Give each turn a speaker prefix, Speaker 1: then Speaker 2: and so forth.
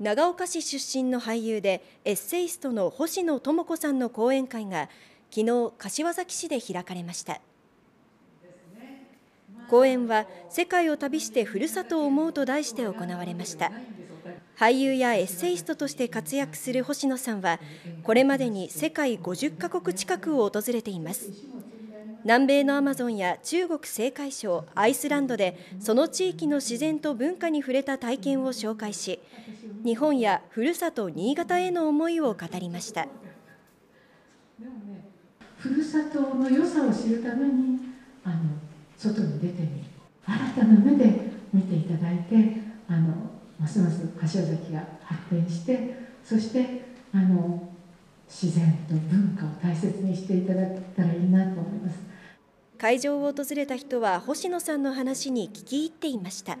Speaker 1: 長岡市出身の俳優でエッセイストの星野智子さんの講演会が昨日柏崎市で開かれました。講演は世界を旅してふるさとを思うと題して行われました。俳優やエッセイストとして活躍する星野さんはこれまでに世界50カ国近くを訪れています。南米のアマゾンや中国青海省アイスランドでその地域の自然と文化に触れた体験を紹介し日本やふるさと新潟への思いを語りました。
Speaker 2: ふるさとの良さを知るためにあの外に出てみる新たな目で見ていただいてあのますます柏崎が発展してそしてあの自然と文化を大切にしていただけたらいいなと思います
Speaker 1: 会場を訪れた人は星野さんの話に聞き入っていました。